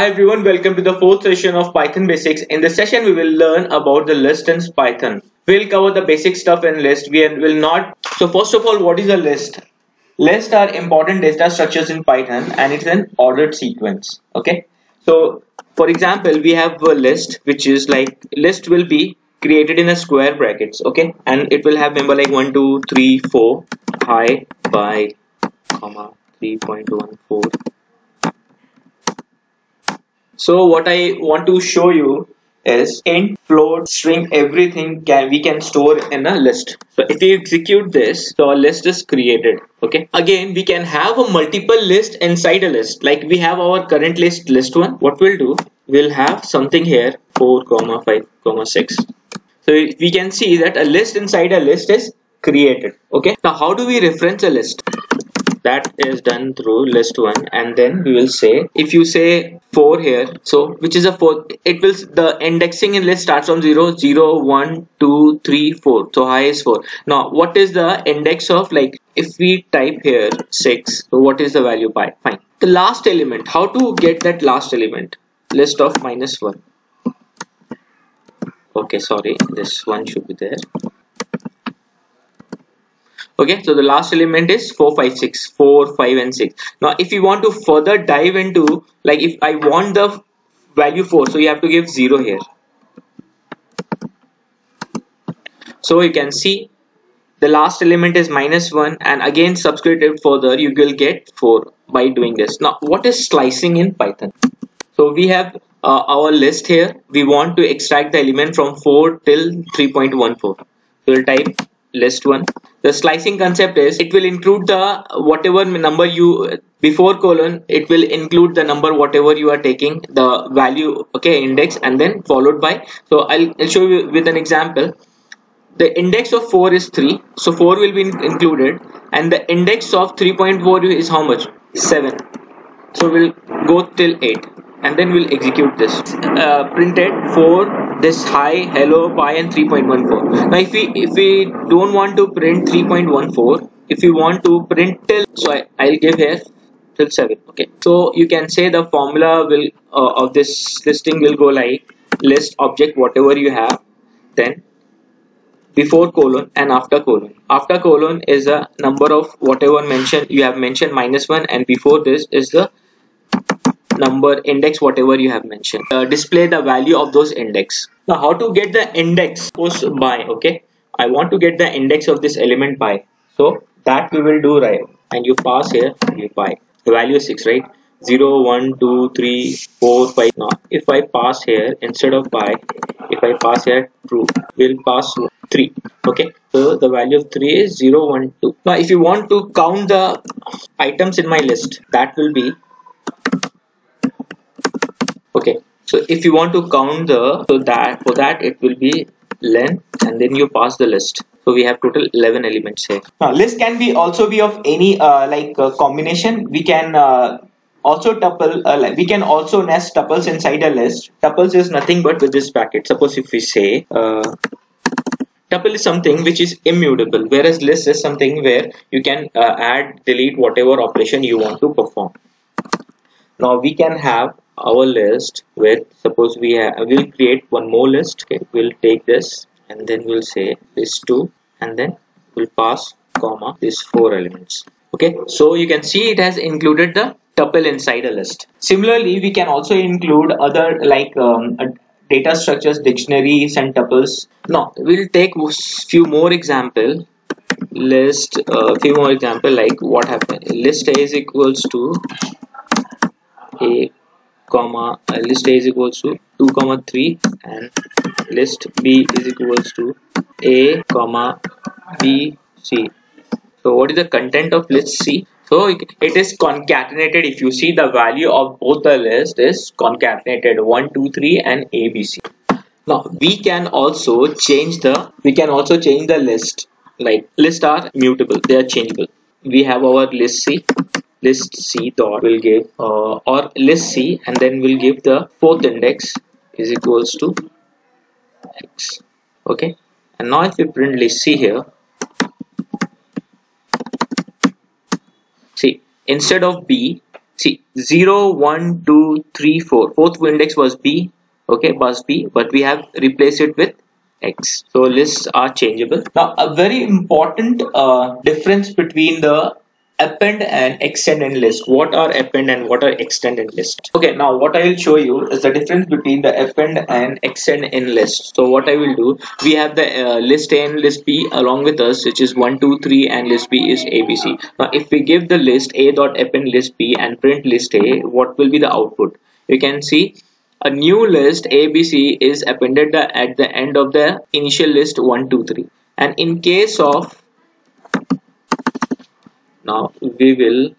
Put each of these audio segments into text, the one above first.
Hi everyone, welcome to the fourth session of Python Basics. In this session, we will learn about the list in Python. We'll cover the basic stuff in list. We will not. So first of all, what is a list? Lists are important data structures in Python and it's an ordered sequence. Okay. So for example, we have a list which is like list will be created in a square brackets. Okay. And it will have member like 1, 2, 3, 4, hi, bye, comma, 3.14 so what I want to show you is int, float, string, everything can we can store in a list. So if we execute this, so a list is created. Okay. Again, we can have a multiple list inside a list. Like we have our current list, list one. What we'll do, we'll have something here, four comma five comma six. So we can see that a list inside a list is created. Okay. Now how do we reference a list? That is done through list one and then we will say if you say 4 here so which is a 4 it will the indexing in list starts from 0 0 1 2 3 4 so high is 4 now what is the index of like if we type here 6 so what is the value pi? Fine. The last element how to get that last element? List of minus 1 okay sorry this one should be there okay so the last element is 4 5 6 4 5 and 6 now if you want to further dive into like if i want the value 4 so you have to give 0 here. So you can see the last element is minus 1 and again subscript it further you will get 4 by doing this. Now what is slicing in python? So we have uh, our list here. We want to extract the element from 4 till 3.14 so we'll type list one the slicing concept is it will include the whatever number you before colon it will include the number whatever you are taking the value okay index and then followed by so I'll, I'll show you with an example. The index of 4 is 3 so 4 will be included and the index of 3.4 is how much? 7 so we'll go till 8 and then we'll execute this. Uh, printed for this hi hello pi and 3.14 now if we if we don't want to print 3.14 if you want to print till so I, i'll give here till 7 okay? So you can say the formula will uh, of this listing will go like list object whatever you have then before colon and after colon. After colon is a number of whatever mentioned you have mentioned minus one and before this is the number index whatever you have mentioned. Uh, display the value of those index. Now how to get the index? Post by okay? I want to get the index of this element bye so that we will do right? And you pass here you by the value is 6 right? 0 1 2 3 4 5 now if i pass here instead of bye if i pass here true will pass 3 okay? So the value of 3 is 0 1 2 now if you want to count the items in my list that will be okay. So if you want to count the so that for that it will be len and then you pass the list. So we have total 11 elements here. Now list can be also be of any uh, like uh, combination. We can uh, also tuple uh, we can also nest tuples inside a list. Tuples is nothing but with this bracket. Suppose if we say uh, tuple is something which is immutable whereas list is something where you can uh, add delete whatever operation you want to perform. Now we can have our list with suppose we have we'll create one more list okay? We'll take this and then we'll say list 2 and then we'll pass comma these four elements okay? So you can see it has included the tuple inside a list. Similarly we can also include other like um, data structures dictionaries and tuples. Now we'll take few more example list a uh, few more example like what happened. List a is equals to a comma uh, list a is equals to 2 comma 3 and list b is equals to a comma b c. So what is the content of list c? So it is concatenated. If you see the value of both the list is concatenated. 1 2 3 and abc now we can also change the we can also change the list. Like list are mutable. They are changeable. We have our list c list c dot will give uh, or list c and then we'll give the fourth index is equals to x okay? And now if we print list c here see instead of b see 0 1 2 3 4 fourth index was b okay was b but we have replaced it with x. So lists are changeable. Now a very important uh, difference between the append and extend in list. What are append and what are extend in list? Okay now what i will show you is the difference between the append and extend in list. So what i will do we have the uh, list a and list b along with us which is 1 2 3 and list b is abc now if we give the list a dot append list b and print list a what will be the output? You can see a new list abc is appended at the end of the initial list 1 2 3 and in case of now we will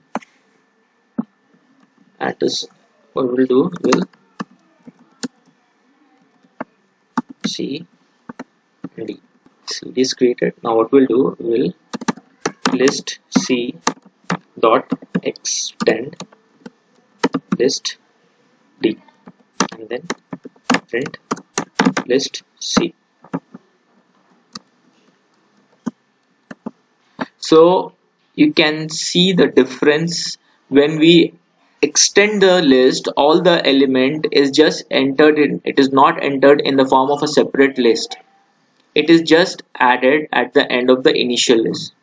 at this what we'll do will C D CD is created. Now what we'll do will list C dot extend list D and then print list C. So you can see the difference when we extend the list all the element is just entered in it is not entered in the form of a separate list. It is just added at the end of the initial list.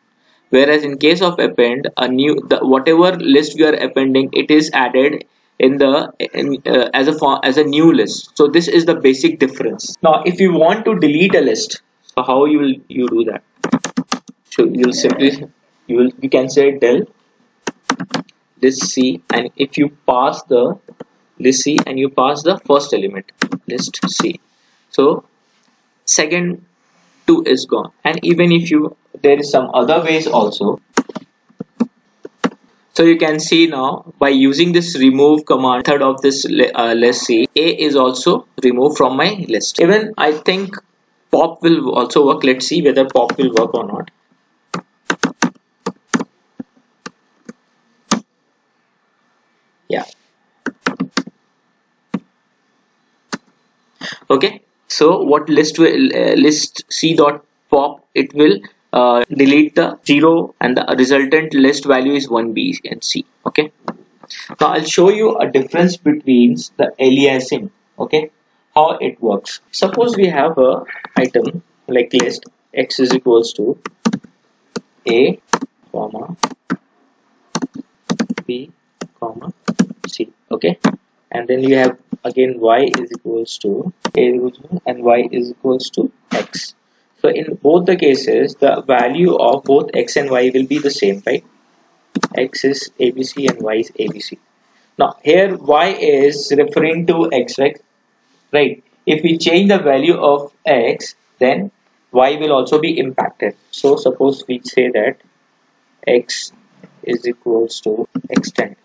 Whereas in case of append a new the whatever list we are appending it is added in the in, uh, as a form as a new list. So this is the basic difference. Now if you want to delete a list so how you will you do that? So you'll simply you will you can say del list c and if you pass the list c and you pass the first element list c. So second 2 is gone. And even if you there is some other ways also. So you can see now by using this remove command third of this uh, let's see a is also removed from my list. Even i think pop will also work. Let's see whether pop will work or not yeah. Okay. So what list will uh, list c dot pop it will uh, delete the 0 and the resultant list value is 1b and c. Okay. Now i'll show you a difference between the aliasing. Okay. How it works. Suppose we have a item like list x is equals to a comma b comma okay. And then you have again y is equals to a equals to and y is equals to x. So in both the cases the value of both x and y will be the same right? X is abc and y is abc now here y is referring to x right? Right. If we change the value of x then y will also be impacted. So suppose we say that x is equals to extend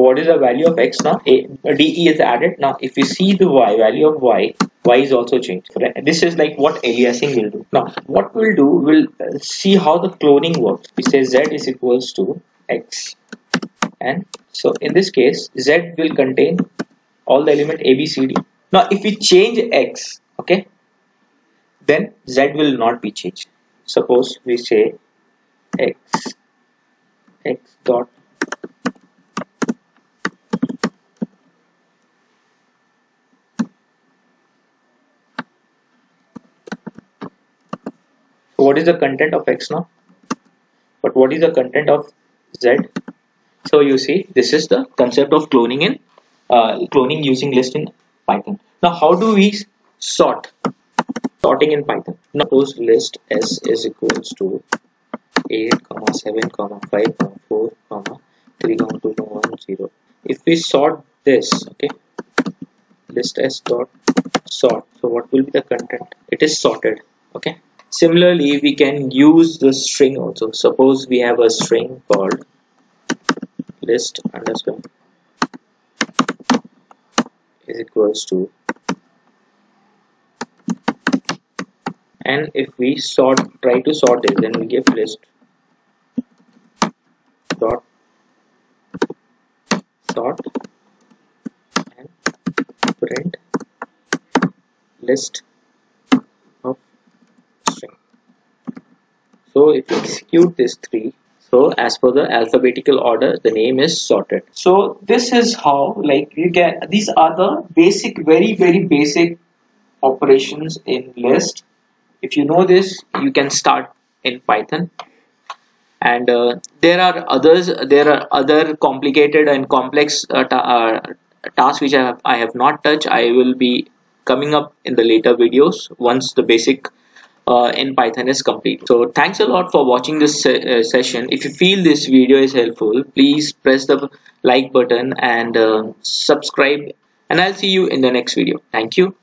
So what is the value of x now? A, DE is added. Now if we see the y, value of y, y is also changed. This is like what aliasing will do. Now what we'll do, we'll uh, see how the cloning works. We say z is equals to x. And so in this case, z will contain all the element a, b, c, d. Now if we change x, okay, then z will not be changed. Suppose we say x, x dot So what is the content of x now? But what is the content of z? So you see, this is the concept of cloning in uh, cloning using list in Python. Now, how do we sort? Sorting in Python. Now, suppose list s is equals to 8, comma 7, comma 5, comma 4, comma 3, comma 2, comma 1, 0. If we sort this, okay, list s dot sort. So what will be the content? It is sorted. Okay. Similarly, we can use the string also. Suppose we have a string called list underscore is equals to and if we sort try to sort it then we give list dot sort and print list so if you execute this 3 so as per the alphabetical order the name is sorted. So this is how like you get these are the basic very very basic operations in list. If you know this you can start in python. And uh, there are others there are other complicated and complex uh, ta uh, tasks which I have, I have not touched. I will be coming up in the later videos once the basic uh, in Python is complete. So thanks a lot for watching this se uh, session. If you feel this video is helpful, please press the like button and uh, subscribe and I'll see you in the next video. Thank you.